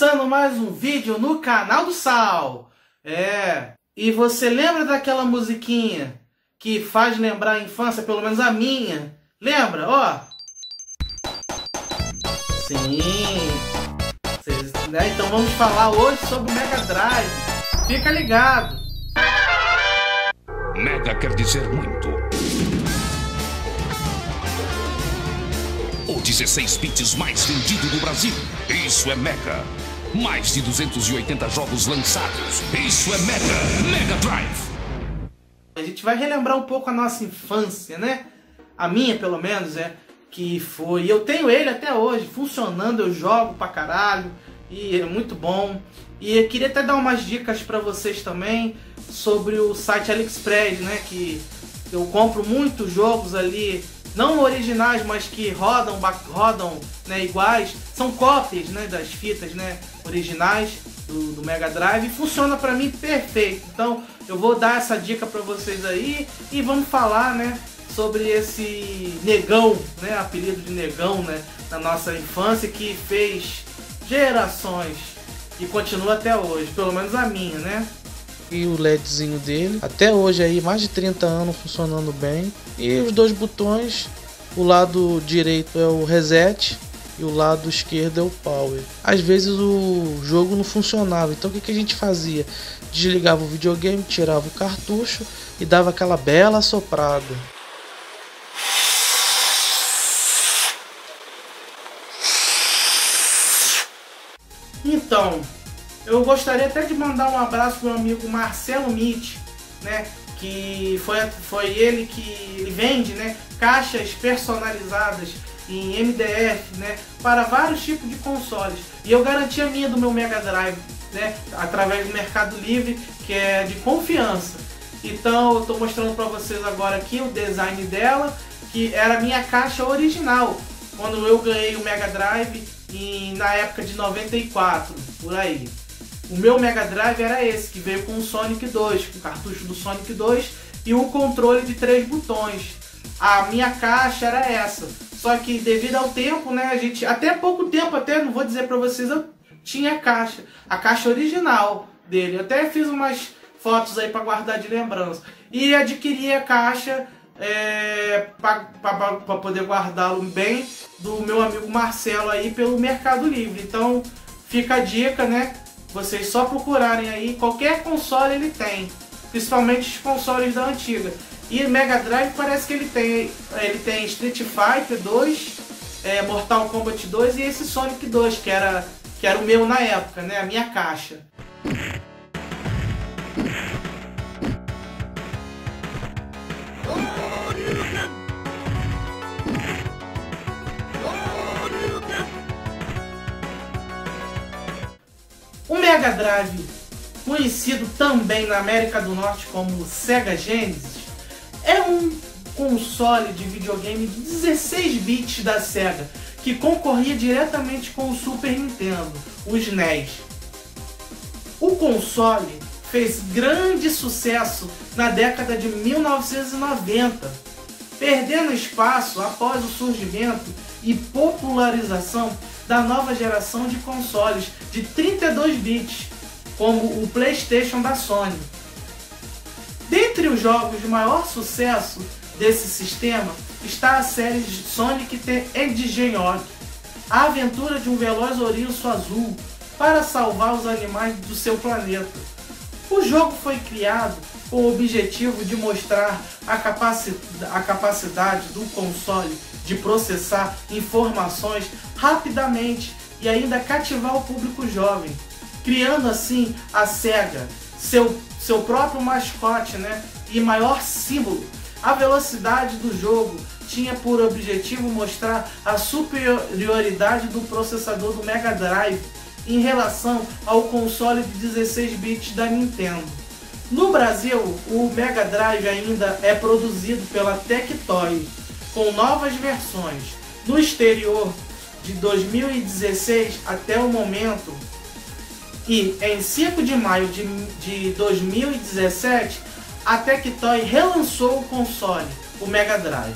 mais um vídeo no canal do Sal. É, e você lembra daquela musiquinha que faz lembrar a infância, pelo menos a minha? Lembra? Ó. Sim. Cês, né? Então vamos falar hoje sobre o Mega Drive. Fica ligado. Mega quer dizer muito. O 16 bits mais vendido do Brasil. Isso é Mega. Mais de 280 jogos lançados. Isso é Mega. Mega Drive. A gente vai relembrar um pouco a nossa infância, né? A minha, pelo menos, é que foi. Eu tenho ele até hoje, funcionando, eu jogo pra caralho e é muito bom. E eu queria até dar umas dicas para vocês também sobre o site AliExpress, né? Que eu compro muitos jogos ali, não originais, mas que rodam, rodam né, iguais. São cópias né, das fitas né, originais do, do Mega Drive funciona para mim perfeito. Então eu vou dar essa dica para vocês aí e vamos falar né, sobre esse negão, né, apelido de negão né, na nossa infância que fez gerações e continua até hoje, pelo menos a minha, né? E o LEDzinho dele, até hoje aí, mais de 30 anos funcionando bem. E os dois botões, o lado direito é o reset e o lado esquerdo é o power. Às vezes o jogo não funcionava, então o que, que a gente fazia? Desligava o videogame, tirava o cartucho e dava aquela bela soprada. Então, eu gostaria até de mandar um abraço para o meu amigo Marcelo Mitch, né? Que foi, foi ele que vende né, caixas personalizadas em MDF, né? Para vários tipos de consoles. E eu garanti a minha do meu Mega Drive, né? Através do Mercado Livre, que é de confiança. Então eu estou mostrando para vocês agora aqui o design dela, que era a minha caixa original. Quando eu ganhei o Mega Drive e na época de 94, por aí. O meu Mega Drive era esse, que veio com o Sonic 2, com o cartucho do Sonic 2 e um controle de três botões. A minha caixa era essa. Só que devido ao tempo, né, a gente até pouco tempo, até não vou dizer para vocês, eu tinha a caixa, a caixa original dele. Eu até fiz umas fotos aí para guardar de lembrança. E adquiri a caixa é, para poder guardá-lo bem do meu amigo Marcelo aí pelo Mercado Livre. Então fica a dica, né? Vocês só procurarem aí, qualquer console ele tem, principalmente os consoles da antiga. E Mega Drive parece que ele tem, ele tem Street Fighter 2, é, Mortal Kombat 2 e esse Sonic 2, que era, que era o meu na época, né? A minha caixa. Mega Drive, conhecido também na América do Norte como Sega Genesis, é um console de videogame de 16 bits da Sega, que concorria diretamente com o Super Nintendo, o SNES. O console fez grande sucesso na década de 1990, perdendo espaço após o surgimento e popularização da nova geração de consoles de 32 bits, como o PlayStation da Sony. Dentre os jogos de maior sucesso desse sistema está a série Sonic the Hedgehog, a aventura de um veloz ouriço azul para salvar os animais do seu planeta. O jogo foi criado com o objetivo de mostrar a, capaci a capacidade do console de processar informações rapidamente e ainda cativar o público jovem, criando assim a SEGA, seu, seu próprio mascote né, e maior símbolo. A velocidade do jogo tinha por objetivo mostrar a superioridade do processador do Mega Drive em relação ao console de 16 bits da Nintendo. No Brasil, o Mega Drive ainda é produzido pela Tectoy, com novas versões. No exterior, de 2016 até o momento, e em 5 de maio de, de 2017, a Tectoy relançou o console, o Mega Drive.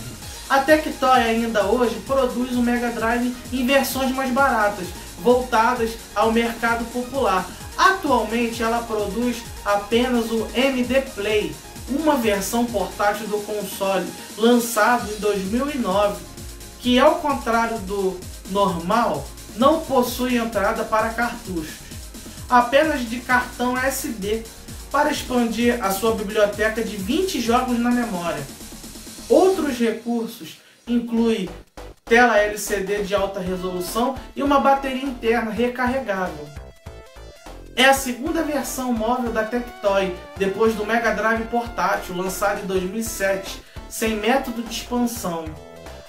A Tectoy ainda hoje produz o Mega Drive em versões mais baratas, voltadas ao mercado popular. Atualmente ela produz apenas o MD Play, uma versão portátil do console lançado em 2009, que ao contrário do normal, não possui entrada para cartuchos, apenas de cartão SD para expandir a sua biblioteca de 20 jogos na memória. Outros recursos incluem tela LCD de alta resolução e uma bateria interna recarregável. É a segunda versão móvel da Tectoy, depois do Mega Drive portátil, lançado em 2007, sem método de expansão.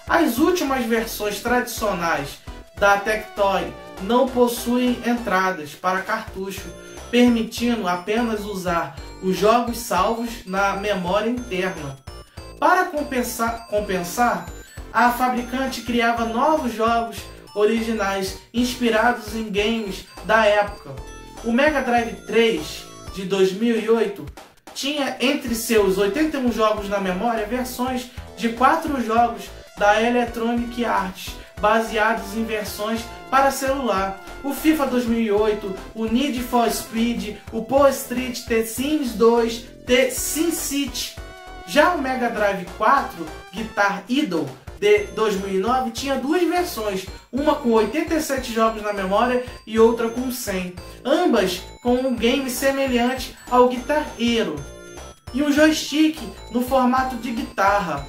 As últimas versões tradicionais da Tectoy não possuem entradas para cartucho, permitindo apenas usar os jogos salvos na memória interna. Para compensar, compensar a fabricante criava novos jogos originais inspirados em games da época. O Mega Drive 3 de 2008 tinha entre seus 81 jogos na memória versões de quatro jogos da Electronic Arts, baseados em versões para celular. O FIFA 2008, o Need for Speed, o Paul Street, The Sims 2, The SimCity. Já o Mega Drive 4, Guitar Idol, de 2009 tinha duas versões, uma com 87 jogos na memória e outra com 100, ambas com um game semelhante ao Guitar Hero e um joystick no formato de guitarra.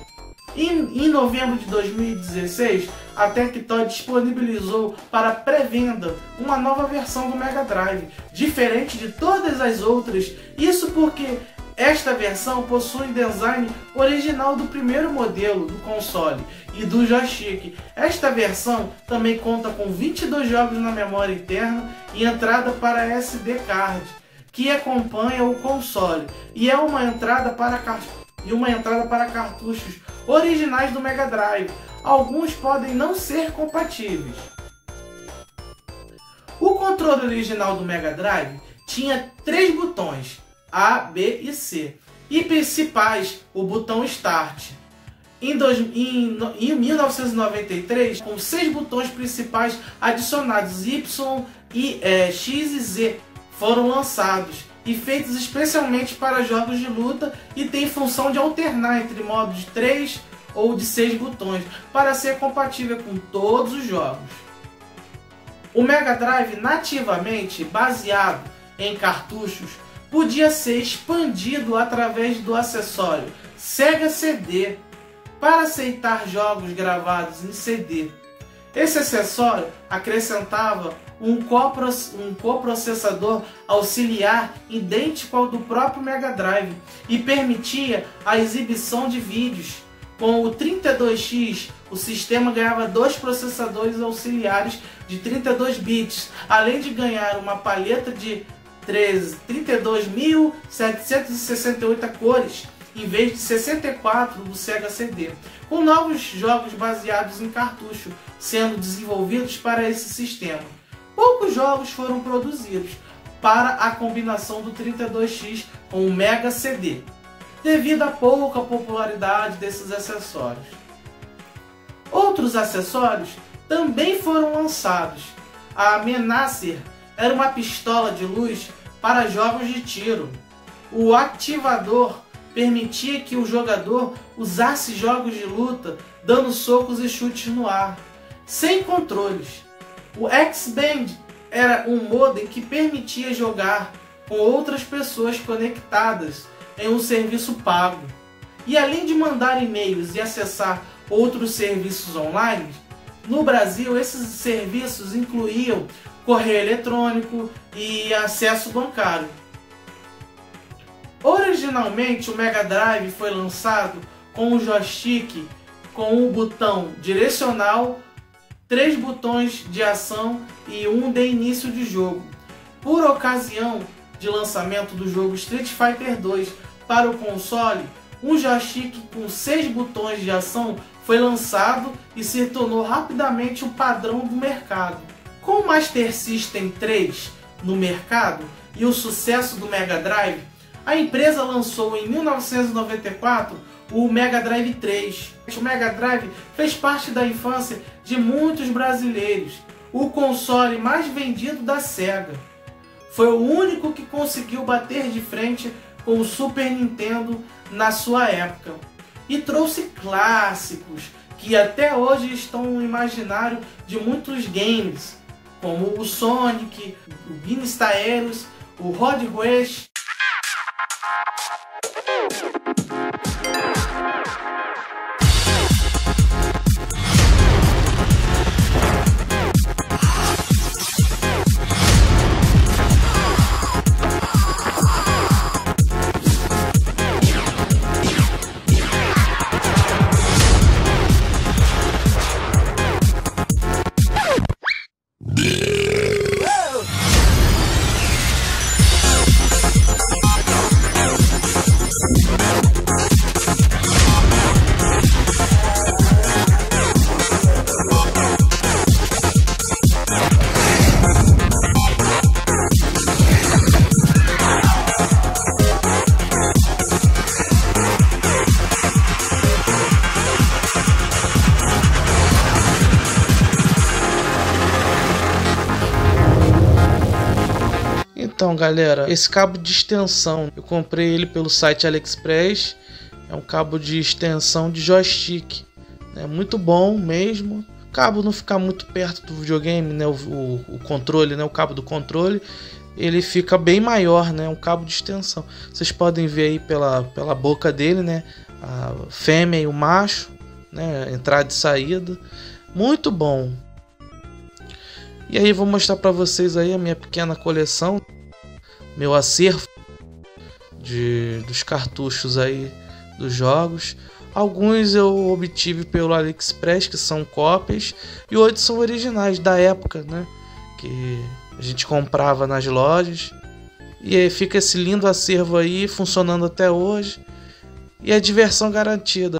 Em, em novembro de 2016, a Tectoy disponibilizou para pré-venda uma nova versão do Mega Drive, diferente de todas as outras. Isso porque esta versão possui design original do primeiro modelo do console e do joystick. Esta versão também conta com 22 jogos na memória interna e entrada para SD card, que acompanha o console, e é uma entrada para e uma entrada para cartuchos originais do Mega Drive. Alguns podem não ser compatíveis. O controle original do Mega Drive tinha três botões a, B e C. E principais, o botão Start. Em, dois, em, em 1993, com seis botões principais adicionados Y, e, é, X e Z foram lançados e feitos especialmente para jogos de luta e tem função de alternar entre modos de 3 ou de 6 botões para ser compatível com todos os jogos. O Mega Drive nativamente baseado em cartuchos podia ser expandido através do acessório Sega CD para aceitar jogos gravados em CD. Esse acessório acrescentava um, coprocessador auxiliar idêntico ao do próprio Mega Drive e permitia a exibição de vídeos. Com o 32X, o sistema ganhava dois processadores auxiliares de 32 bits, além de ganhar uma paleta de 32.768 cores, em vez de 64 do Sega CD, com novos jogos baseados em cartucho sendo desenvolvidos para esse sistema. Poucos jogos foram produzidos para a combinação do 32X com o Mega CD, devido à pouca popularidade desses acessórios. Outros acessórios também foram lançados. A Menacer era uma pistola de luz para jogos de tiro. O ativador permitia que o jogador usasse jogos de luta dando socos e chutes no ar, sem controles. O X-Band era um modem que permitia jogar com outras pessoas conectadas em um serviço pago. E além de mandar e-mails e acessar outros serviços online, no Brasil esses serviços incluíam correio eletrônico e acesso bancário. Originalmente, o Mega Drive foi lançado com um joystick com um botão direcional, três botões de ação e um de início de jogo. Por ocasião de lançamento do jogo Street Fighter 2 para o console, um joystick com seis botões de ação foi lançado e se tornou rapidamente o padrão do mercado. Com o Master System 3 no mercado e o sucesso do Mega Drive, a empresa lançou em 1994 o Mega Drive 3. O Mega Drive fez parte da infância de muitos brasileiros. o console mais vendido da Sega. Foi o único que conseguiu bater de frente com o Super Nintendo na sua época. E trouxe clássicos que até hoje estão no imaginário de muitos games, como o Sonic, o Guinness Aeros, o Rod Race Thank you. Então, galera, esse cabo de extensão, eu comprei ele pelo site AliExpress. É um cabo de extensão de joystick. É muito bom mesmo. O cabo não ficar muito perto do videogame, né? O, o, o, controle, né? O cabo do controle, ele fica bem maior, né? Um cabo de extensão. Vocês podem ver aí pela, pela boca dele, né? A fêmea e o macho, né? Entrada e saída. Muito bom. E aí vou mostrar para vocês aí a minha pequena coleção meu acervo de, dos cartuchos aí dos jogos. Alguns eu obtive pelo AliExpress, que são cópias, e outros são originais da época, né? Que a gente comprava nas lojas. E aí fica esse lindo acervo aí funcionando até hoje. E a diversão garantida.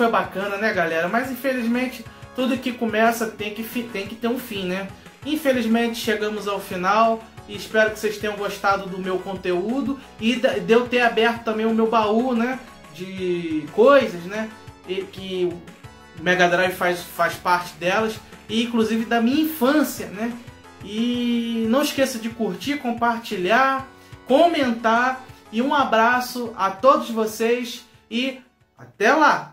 Foi bacana, né, galera? Mas infelizmente tudo que começa tem que, tem que ter um fim, né? Infelizmente chegamos ao final e espero que vocês tenham gostado do meu conteúdo e de eu ter aberto também o meu baú, né? De coisas, né? E que o Mega Drive faz, faz parte delas e inclusive da minha infância, né? E não esqueça de curtir, compartilhar, comentar e um abraço a todos vocês e até lá!